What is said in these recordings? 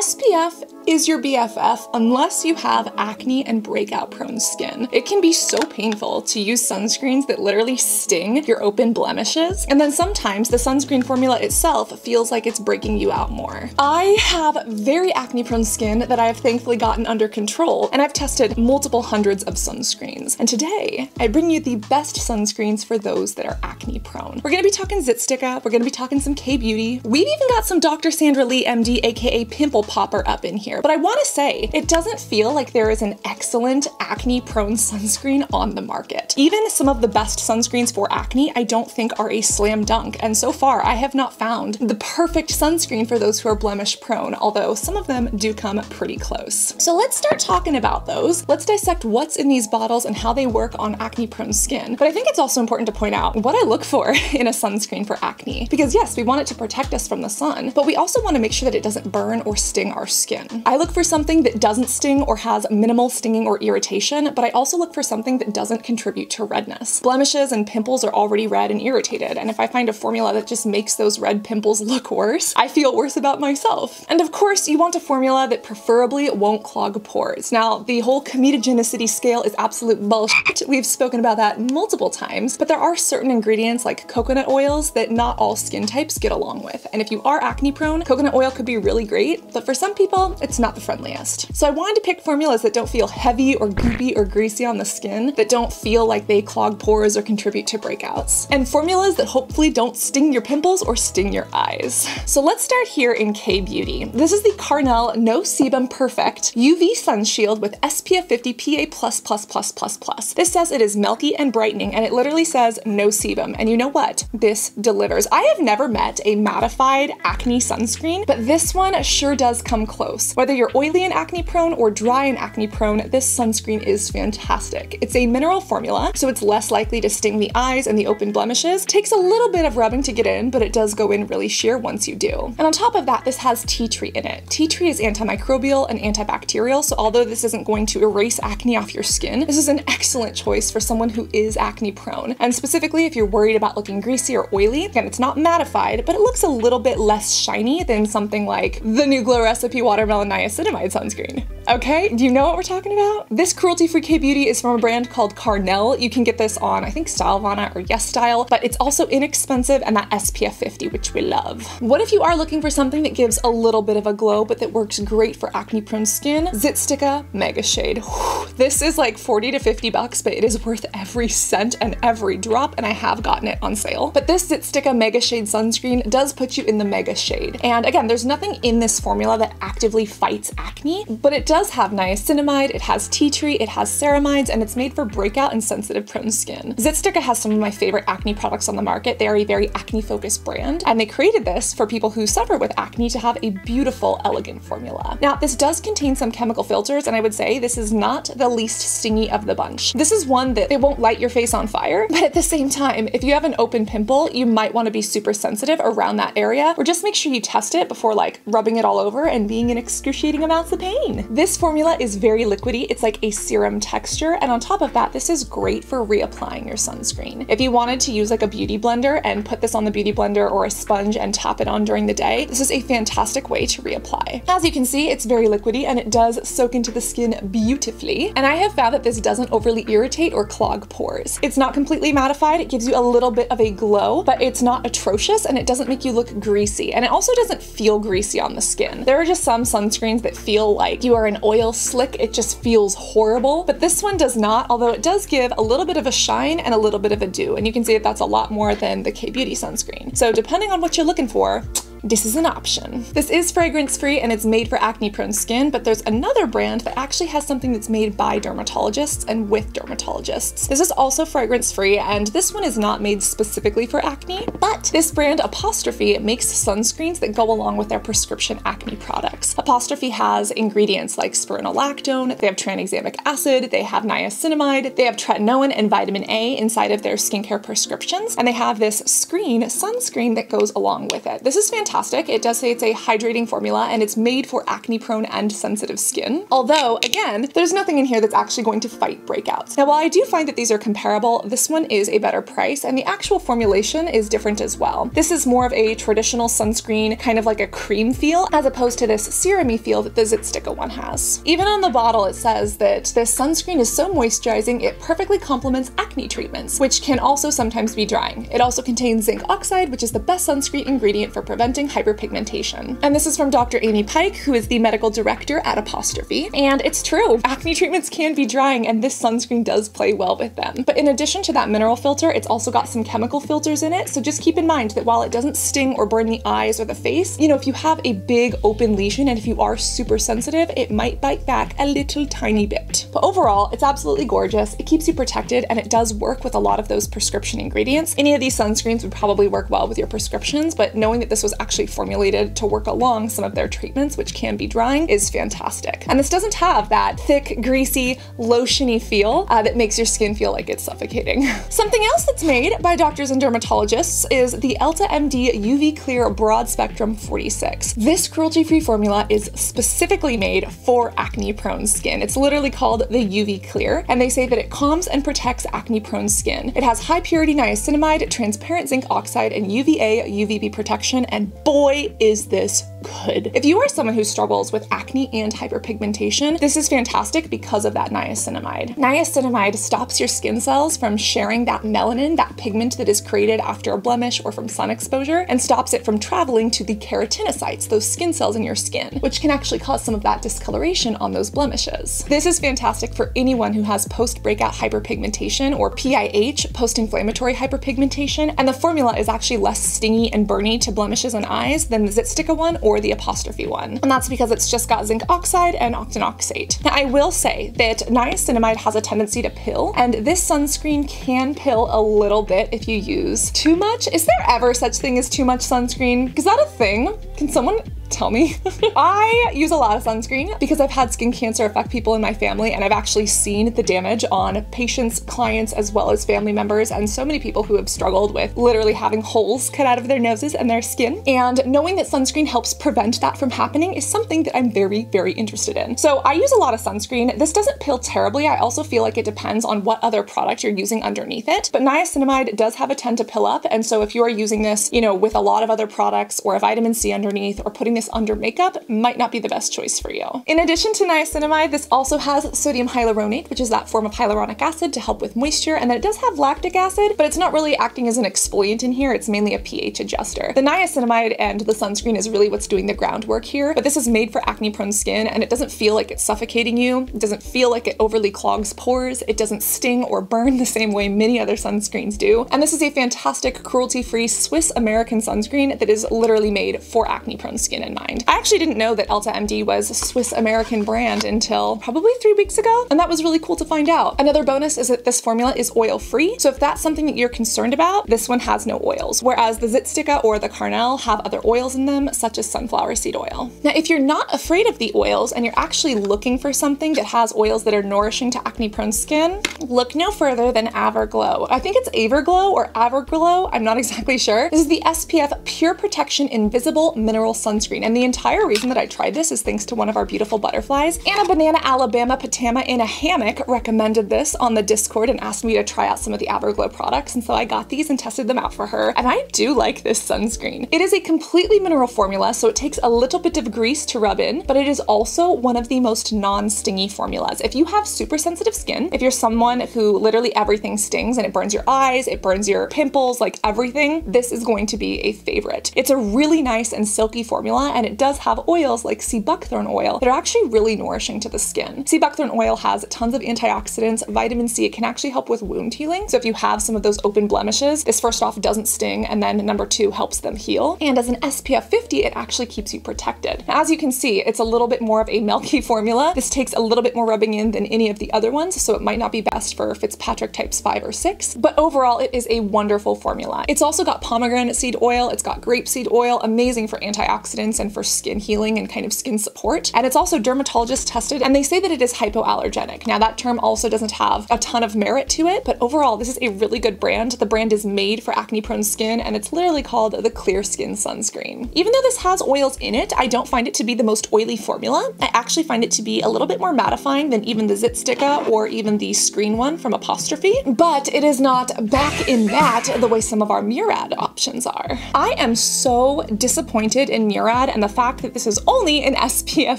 SPF is your BFF unless you have acne and breakout prone skin. It can be so painful to use sunscreens that literally sting your open blemishes, and then sometimes the sunscreen formula itself feels like it's breaking you out more. I have very acne prone skin that I have thankfully gotten under control, and I've tested multiple hundreds of sunscreens. And today, I bring you the best sunscreens for those that are acne prone. We're gonna be talking Zitsticka, we're gonna be talking some K-Beauty. We've even got some Dr. Sandra Lee MD, aka Pimple Popper up in here. But I wanna say, it doesn't feel like there is an excellent acne prone sunscreen on the market. Even some of the best sunscreens for acne, I don't think are a slam dunk. And so far, I have not found the perfect sunscreen for those who are blemish prone, although some of them do come pretty close. So let's start talking about those. Let's dissect what's in these bottles and how they work on acne prone skin. But I think it's also important to point out what I look for in a sunscreen for acne. Because yes, we want it to protect us from the sun, but we also want to make sure that it doesn't burn or our skin. I look for something that doesn't sting or has minimal stinging or irritation, but I also look for something that doesn't contribute to redness. Blemishes and pimples are already red and irritated, and if I find a formula that just makes those red pimples look worse, I feel worse about myself. And of course, you want a formula that preferably won't clog pores. Now, the whole comedogenic scale is absolute bullshit. We've spoken about that multiple times, but there are certain ingredients like coconut oils that not all skin types get along with. And if you are acne prone, coconut oil could be really great, but for some people, it's not the friendliest. So I wanted to pick formulas that don't feel heavy or goopy or greasy on the skin, that don't feel like they clog pores or contribute to breakouts, and formulas that hopefully don't sting your pimples or sting your eyes. So let's start here in K-Beauty. This is the CARE:NEL No Sebum Perfect UV Sun Shield with SPF 50 PA++++++. This says it is milky and brightening, and it literally says no sebum. And you know what? This delivers. I have never met a mattified acne sunscreen, but this one sure does come close. Whether you're oily and acne prone or dry and acne prone, this sunscreen is fantastic. It's a mineral formula, so it's less likely to sting the eyes and the open blemishes. Takes a little bit of rubbing to get in, but it does go in really sheer once you do. And on top of that, this has tea tree in it. Tea tree is antimicrobial and antibacterial, so although this isn't going to erase acne off your skin, this is an excellent choice for someone who is acne prone. And specifically if you're worried about looking greasy or oily, again, it's not mattified, but it looks a little bit less shiny than something like the new Glow Recipe Watermelon Niacinamide Sunscreen. Okay, do you know what we're talking about? This cruelty-free K-Beauty is from a brand called CARE:NEL. You can get this on, I think, Stylevana or Yes Style, but it's also inexpensive and that SPF 50, which we love. What if you are looking for something that gives a little bit of a glow, but that works great for acne-prone skin? Zitsticka Mega Shade. Whew. This is like 40 to 50 bucks, but it is worth every cent and every drop, and I have gotten it on sale. But this Zitsticka Mega Shade sunscreen does put you in the mega shade. And again, there's nothing in this formula that actively fights acne, but it does have niacinamide, it has tea tree, it has ceramides, and it's made for breakout and sensitive prone skin. Zitsticka has some of my favorite acne products on the market. They are a very acne focused brand, and they created this for people who suffer with acne to have a beautiful, elegant formula. Now, this does contain some chemical filters, and I would say this is not the least stingy of the bunch. This is one that it won't light your face on fire, but at the same time, if you have an open pimple, you might want to be super sensitive around that area, or just make sure you test it before like rubbing it all over and being in excruciating amounts of pain. This formula is very liquidy. It's like a serum texture. And on top of that, this is great for reapplying your sunscreen. If you wanted to use like a beauty blender and put this on the beauty blender or a sponge and tap it on during the day, this is a fantastic way to reapply. As you can see, it's very liquidy and it does soak into the skin beautifully. And I have found that this doesn't overly irritate or clog pores. It's not completely mattified. It gives you a little bit of a glow, but it's not atrocious and it doesn't make you look greasy. And it also doesn't feel greasy on the skin. There are just some sunscreens that feel like you are an oil slick. It just feels horrible. But this one does not, although it does give a little bit of a shine and a little bit of a dew. And you can see that that's a lot more than the K-Beauty sunscreen. So depending on what you're looking for, this is an option. This is fragrance free and it's made for acne prone skin, but there's another brand that actually has something that's made by dermatologists and with dermatologists. This is also fragrance free and this one is not made specifically for acne, but this brand Apostrophe makes sunscreens that go along with their prescription acne products. Apostrophe has ingredients like spironolactone, they have tranexamic acid, they have niacinamide, they have tretinoin and vitamin A inside of their skincare prescriptions, and they have this screen, sunscreen that goes along with it. This is fantastic fantastic. It does say it's a hydrating formula and it's made for acne prone and sensitive skin. Although, again, there's nothing in here that's actually going to fight breakouts. Now, while I do find that these are comparable, this one is a better price and the actual formulation is different as well. This is more of a traditional sunscreen, kind of like a cream feel, as opposed to this serumy feel that the Zitsticka one has. Even on the bottle, it says that this sunscreen is so moisturizing, it perfectly complements acne treatments, which can also sometimes be drying. It also contains zinc oxide, which is the best sunscreen ingredient for preventing hyperpigmentation. And this is from Dr. Amy Pike, who is the medical director at Apostrophe. And it's true, acne treatments can be drying and this sunscreen does play well with them. But in addition to that mineral filter, it's also got some chemical filters in it. So just keep in mind that while it doesn't sting or burn the eyes or the face, you know, if you have a big open lesion and if you are super sensitive, it might bite back a little tiny bit. But overall, it's absolutely gorgeous. It keeps you protected and it does work with a lot of those prescription ingredients. Any of these sunscreens would probably work well with your prescriptions, but knowing that this was actually formulated to work along some of their treatments, which can be drying, is fantastic. And this doesn't have that thick, greasy, lotiony feel uh, that makes your skin feel like it's suffocating. Something else that's made by doctors and dermatologists is the EltaMD UV Clear Broad Spectrum 46. This cruelty-free formula is specifically made for acne-prone skin. It's literally called the UV Clear, and they say that it calms and protects acne-prone skin. It has high purity niacinamide, transparent zinc oxide, and UVA UVB protection, and boy is this good. If you are someone who struggles with acne and hyperpigmentation, this is fantastic because of that niacinamide. Niacinamide stops your skin cells from sharing that melanin, that pigment that is created after a blemish or from sun exposure, and stops it from traveling to the keratinocytes, those skin cells in your skin, which can actually cause some of that discoloration on those blemishes. This is fantastic for anyone who has post-breakout hyperpigmentation or PIH, post-inflammatory hyperpigmentation, and the formula is actually less stingy and burny to blemishes and eyes than the Zitsticka one or the apostrophe one. And that's because it's just got zinc oxide and octinoxate. Now I will say that niacinamide has a tendency to pill, and this sunscreen can pill a little bit if you use too much. Is there ever such thing as too much sunscreen? Is that a thing? Can someone tell me. I use a lot of sunscreen because I've had skin cancer affect people in my family and I've actually seen the damage on patients, clients, as well as family members and so many people who have struggled with literally having holes cut out of their noses and their skin. And knowing that sunscreen helps prevent that from happening is something that I'm very, very interested in. So I use a lot of sunscreen. This doesn't pill terribly. I also feel like it depends on what other product you're using underneath it. But niacinamide does have a tend to pill up. And so if you are using this, you know, with a lot of other products or a vitamin C underneath or putting under makeup might not be the best choice for you. In addition to niacinamide, this also has sodium hyaluronate, which is that form of hyaluronic acid to help with moisture, and then it does have lactic acid, but it's not really acting as an exfoliant in here, it's mainly a pH adjuster. The niacinamide and the sunscreen is really what's doing the groundwork here, but this is made for acne prone skin and it doesn't feel like it's suffocating you, it doesn't feel like it overly clogs pores, it doesn't sting or burn the same way many other sunscreens do, and this is a fantastic cruelty-free Swiss American sunscreen that is literally made for acne prone skin in mind. I actually didn't know that EltaMD was a Swiss American brand until probably three weeks ago, and that was really cool to find out. Another bonus is that this formula is oil free, so if that's something that you're concerned about, this one has no oils, whereas the Zitsticka or the CARE:NEL have other oils in them, such as sunflower seed oil. Now, if you're not afraid of the oils and you're actually looking for something that has oils that are nourishing to acne prone skin, look no further than Averglow. I think it's Averglow or Averglow, I'm not exactly sure. This is the SPF Pure Protection Invisible Mineral Sunscreen, and the entire reason that I tried this is thanks to one of our beautiful butterflies. Anna Banana Alabama Patama in a hammock recommended this on the Discord and asked me to try out some of the Averglow products, and so I got these and tested them out for her, and I do like this sunscreen. It is a completely mineral formula, so it takes a little bit of grease to rub in, but it is also one of the most non-stingy formulas. If you have super sensitive skin, if you're someone who literally everything stings and it burns your eyes, it burns your pimples, like everything, this is going to be a favorite. It's a really nice and silky formula, and it does have oils like sea buckthorn oil that are actually really nourishing to the skin. Sea buckthorn oil has tons of antioxidants, vitamin C, it can actually help with wound healing. So if you have some of those open blemishes, this first off doesn't sting, and then number two helps them heal. And as an SPF 50, it actually keeps you protected. Now, as you can see, it's a little bit more of a milky formula. This takes a little bit more rubbing in than any of the other ones, so it might not be best for Fitzpatrick types five or six, but overall it is a wonderful formula. It's also got pomegranate seed oil, it's got grapeseed oil, amazing for antioxidants, and for skin healing and kind of skin support. And it's also dermatologist tested and they say that it is hypoallergenic. Now that term also doesn't have a ton of merit to it, but overall this is a really good brand. The brand is made for acne prone skin and it's literally called the Clear Skin Sunscreen. Even though this has oils in it, I don't find it to be the most oily formula. I actually find it to be a little bit more mattifying than even the Zitsticka or even the screen one from Apostrophe, but it is not back in that the way some of our Murad options are. I am so disappointed in Murad and the fact that this is only an SPF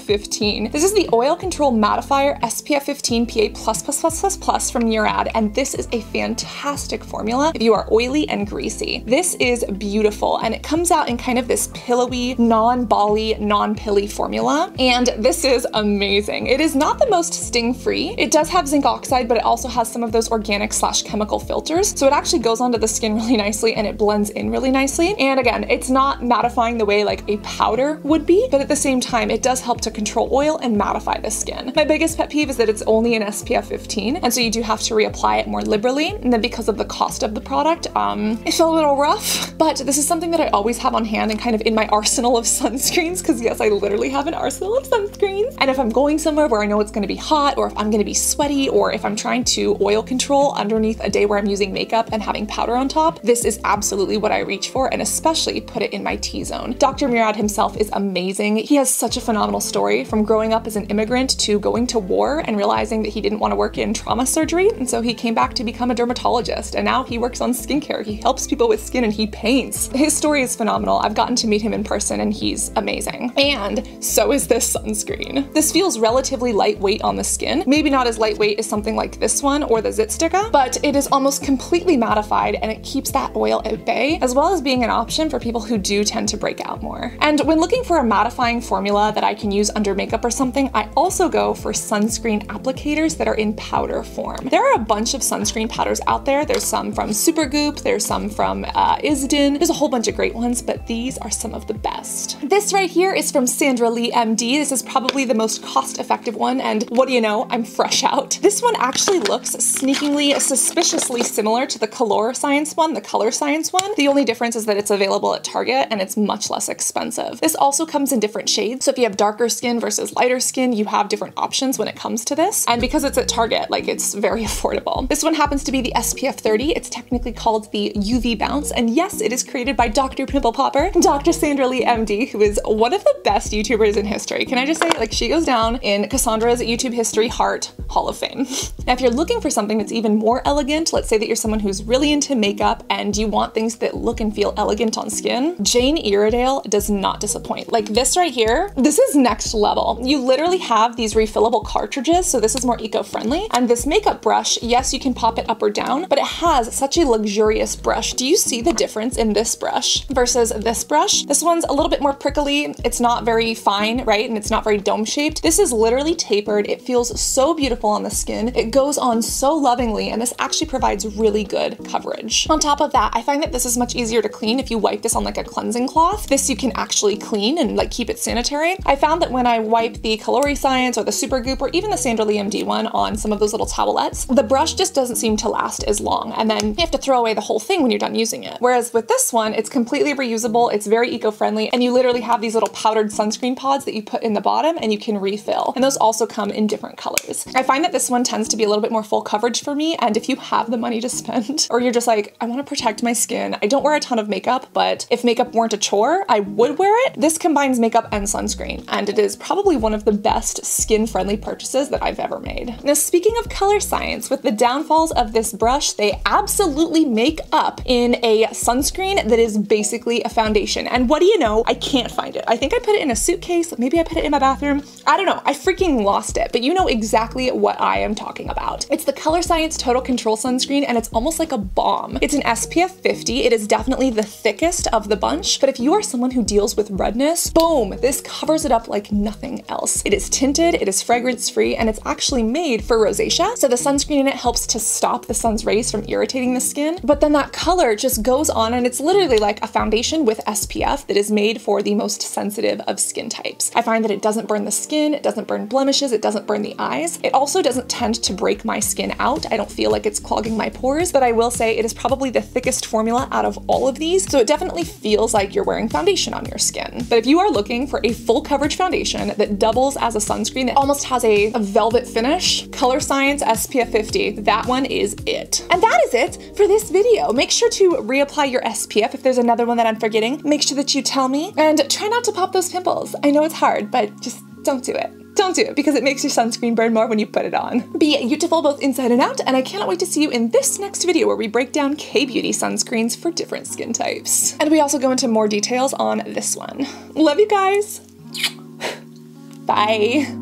15. This is the Oil Control Mattifier SPF 15 PA++++ from Murad, and this is a fantastic formula if you are oily and greasy. This is beautiful, and it comes out in kind of this pillowy, non-bally, non-pilly formula, and this is amazing. It is not the most sting-free. It does have zinc oxide, but it also has some of those organic slash chemical filters, so it actually goes onto the skin really nicely and it blends in really nicely. And again, it's not mattifying the way like a powder would be, but at the same time, it does help to control oil and mattify the skin. My biggest pet peeve is that it's only an SPF 15, and so you do have to reapply it more liberally. And then because of the cost of the product, um, it felt a little rough. But this is something that I always have on hand and kind of in my arsenal of sunscreens, because yes, I literally have an arsenal of sunscreens. And if I'm going somewhere where I know it's gonna be hot, or if I'm gonna be sweaty, or if I'm trying to oil control underneath a day where I'm using makeup and having powder on top, this is absolutely what I reach for, and especially put it in my T-zone. Dr. Murad himself is amazing. He has such a phenomenal story from growing up as an immigrant to going to war and realizing that he didn't want to work in trauma surgery, and so he came back to become a dermatologist, and now he works on skincare. He helps people with skin and he paints. His story is phenomenal. I've gotten to meet him in person and he's amazing. And so is this sunscreen. This feels relatively lightweight on the skin. Maybe not as lightweight as something like this one or the Zitsticka, but it is almost completely mattified and it keeps that oil at bay, as well as being an option for people who do tend to break out more. And when looking for a mattifying formula that I can use under makeup or something, I also go for sunscreen applicators that are in powder form. There are a bunch of sunscreen powders out there. There's some from Supergoop, there's some from uh, there's a whole bunch of great ones, but these are some of the best. This right here is from Sandra Lee MD. This is probably the most cost-effective one, and what do you know, I'm fresh out. This one actually looks sneakingly, suspiciously similar to the Colorescience one, the Colorescience one. The only difference is that it's available at Target and it's much less expensive. This also comes in different shades, so if you have darker skin versus lighter skin, you have different options when it comes to this. And because it's at Target, like it's very affordable. This one happens to be the SPF 30. It's technically called the UV Bounce, and yes, it is created by Dr. Pimple Popper, Dr. Sandra Lee MD, who is one of the best YouTubers in history. Can I just say, like, she goes down in Cassandra's YouTube History Heart Hall of Fame. now, if you're looking for something that's even more elegant, let's say that you're someone who's really into makeup and you want things that look and feel elegant on skin, Jane Iredale does not disappoint. Like this right here, this is next level. You literally have these refillable cartridges, so this is more eco-friendly. And this makeup brush, yes, you can pop it up or down, but it has such a luxurious brush. Do you see the difference in this brush versus this brush? This one's a little bit more prickly. It's not very fine, right? And it's not very dome shaped. This is literally tapered. It feels so beautiful on the skin. It goes on so lovingly, and this actually provides really good coverage. On top of that, I find that this is much easier to clean if you wipe this on like a cleansing cloth. This you can actually clean and like keep it sanitary. I found that when I wipe the Colorescience or the Supergoop or even the Sandra Lee MD one on some of those little towelettes, the brush just doesn't seem to last as long. And then you have to throw away the whole thing when you're done using it. Whereas with this one, it's completely reusable, it's very eco-friendly, and you literally have these little powdered sunscreen pods that you put in the bottom and you can refill. And those also come in different colors. I find that this one tends to be a little bit more full coverage for me. And if you have the money to spend, or you're just like, I want to protect my skin, I don't wear a ton of makeup, but if makeup weren't a chore, I would wear it. This combines makeup and sunscreen, and it is probably one of the best skin-friendly purchases that I've ever made. Now, speaking of Colorescience, with the downfalls of this brush, they absolutely make up in a sunscreen that is basically a foundation. And what do you know? I can't find it. I think I put it in a suitcase. Maybe I put it in my bathroom. I don't know. I freaking lost it, but you know exactly what I am talking about. It's the Colorescience Total Control Sunscreen, and it's almost like a bomb. It's an SPF 50. It is definitely the thickest of the bunch, but if you are someone who deals with redness, boom, this covers it up like nothing else. It is tinted, it is fragrance free, and it's actually made for rosacea. So the sunscreen in it helps to stop the sun's rays from irritating the skin. But then that color just goes on and it's literally like a foundation with SPF that is made for the most sensitive of skin types. I find that it doesn't burn the skin, it doesn't burn blemishes, it doesn't burn the eyes. It also doesn't tend to break my skin out. I don't feel like it's clogging my pores, but I will say it is probably the thickest formula out of all of these. So it definitely feels like you're wearing foundation on your skin. Skin. But if you are looking for a full coverage foundation that doubles as a sunscreen that almost has a, a velvet finish, Colorescience SPF 50, that one is it. And that is it for this video. Make sure to reapply your SPF if there's another one that I'm forgetting. Make sure that you tell me and try not to pop those pimples. I know it's hard, but just don't do it. Don't do it because it makes your sunscreen burn more when you put it on. Be beautiful both inside and out, and I cannot wait to see you in this next video where we break down K-Beauty sunscreens for different skin types. And we also go into more details on this one. Love you guys. Bye.